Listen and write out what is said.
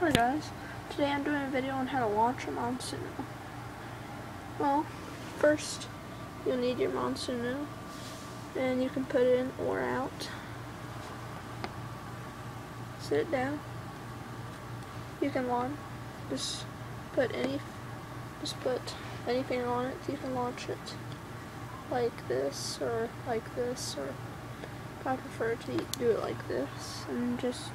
Hi guys, today I'm doing a video on how to launch a Monsuno. Well, first you'll need your Monsuno and you can put it in or out. Sit it down. You can launch, just put any, just put anything on it, you can launch it like this or like this or I prefer to do it like this and just